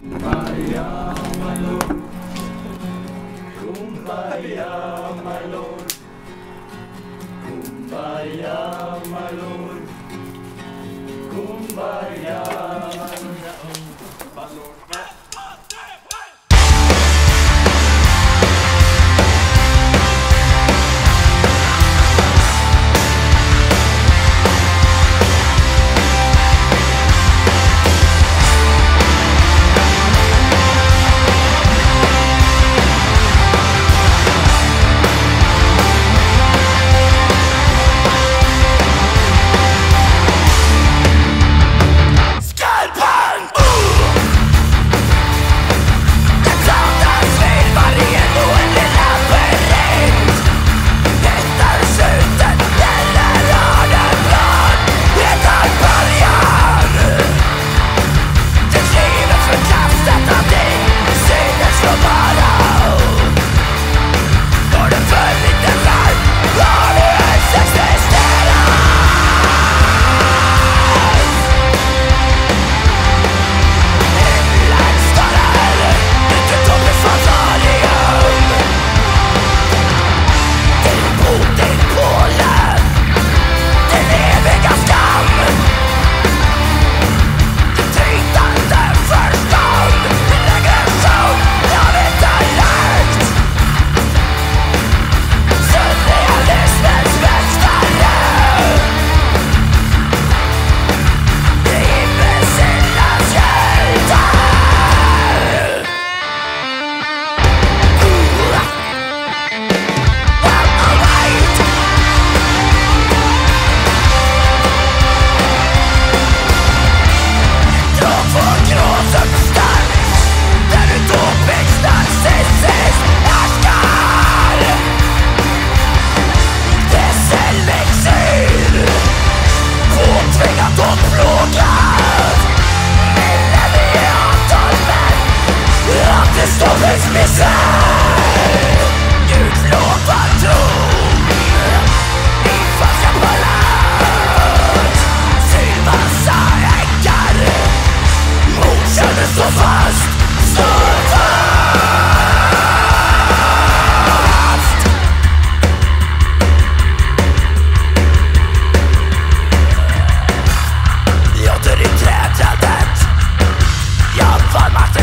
Kumbaya, my Lord. Kumbaya, my Lord. Kumbaya, my Lord. Kumbaya. med sig Utlovad dom I falska palats Sylvassa äggar Mordkärnor står fast Står fast Låter i trädandet Jag vann makten